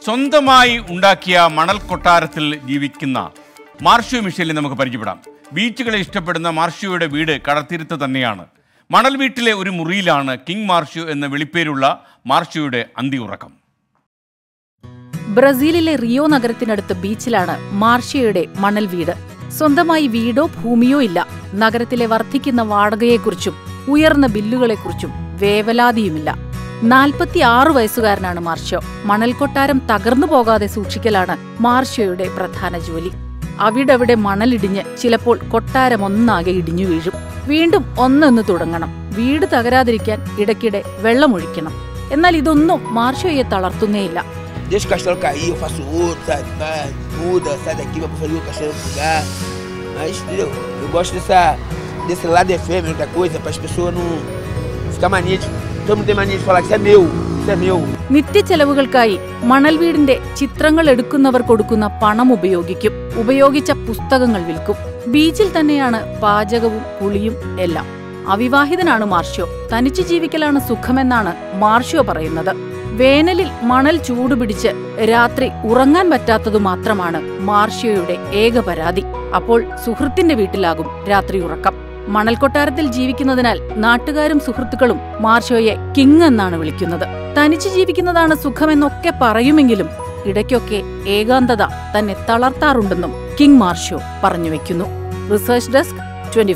സ്വന്തമായി ഉണ്ടാക്കിയ മണൽ കൊട്ടാരത്തിൽ ജീവിക്കുന്ന മാർഷ്യോ മിഷേലിനെ നമുക്ക് പരിചയപ്പെടാം. ബീച്ചുകളെ ഇഷ്ടപ്പെടുന്ന മാർഷ്യോയുടെ വീട് കടത്തിരുത്ത് തന്നെയാണ്. മണൽ വീട്ടിലെ ഒരു മുറിയിലാണ് കിങ് മാർഷ്യോ എന്ന വിളിപ്പേരുള്ള മാർഷ്യോയുടെ അന്തിയുറക്കം ബ്രസീലിലെ റിയോ നഗരത്തിനടുത്ത് ബീച്ചിലാണ് മാർഷ്യയുടെ മണൽ വീട്. സ്വന്തമായി വീടോ ഭൂമിയോ ഇല്ല. നഗരത്തിലെ വർദ്ധിക്കുന്ന വാടകയെക്കുറിച്ചും ഉയർന്ന ബില്ലുകളെക്കുറിച്ചും വേവലാതിയുമില്ല. നാൽപ്പത്തിയാറ് വയസ്സുകാരനാണ് മാർഷ്യോ മണൽ കൊട്ടാരം തകർന്നു പോകാതെ സൂക്ഷിക്കലാണ് മാർഷ്യോയുടെ പ്രധാന ജോലി അവിടവിടെ മണലിടിഞ്ഞ് ചിലപ്പോൾ കൊട്ടാരം ഒന്നാകെ ഇടിഞ്ഞു വീഴും വീണ്ടും ഒന്നെന്ന് തുടങ്ങണം വീട് തകരാതിരിക്കാൻ ഇടയ്ക്കിടെ വെള്ളമൊഴിക്കണം എന്നാൽ ഇതൊന്നും മാർഷ്യോയെ തളർത്തുന്നേയില്ല? Vai, muda. Mas, entendeu? Eu gosto dessa, desse lado efêmero da coisa, para as pessoas não നിത്യച്ചെലവുകൾക്കായി മണൽ വീടിന്റെ ചിത്രങ്ങൾ എടുക്കുന്നവർ കൊടുക്കുന്ന പണം ഉപയോഗിക്കും. ഉപയോഗിച്ച പുസ്തകങ്ങൾ വിൽക്കും. ബീച്ചിൽ തന്നെയാണ് പാചകവും കുളിയും എല്ലാം. അവിവാഹിതനാണ് മാർഷ്യോ. തനിച്ചു ജീവിക്കലാണ് സുഖമെന്നാണ് മാർഷ്യോ പറയുന്നത്. വേനലിൽ മണൽ ചൂടുപിടിച്ച് രാത്രി ഉറങ്ങാൻ പറ്റാത്തതു മാത്രമാണ് മാർഷ്യോയുടെ ഏക പരാതി. അപ്പോൾ സുഹൃത്തിന്റെ വീട്ടിലാകും രാത്രി ഉറക്കം. മണൽ കൊട്ടാരത്തിൽ ജീവിക്കുന്നതിനാൽ നാട്ടുകാരും സുഹൃത്തുക്കളും മാർഷോയെ കിങ് എന്നാണ് വിളിക്കുന്നത്. തനിച്ച് ജീവിക്കുന്നതാണ് സുഖമെന്നൊക്കെ പറയുമെങ്കിലും ഇടയ്ക്കൊക്കെ ഏകാന്തത തന്നെ തളർത്താറുണ്ടെന്നും കിങ് മാർഷോ പറഞ്ഞു വെക്കുന്നു. Research desk twenty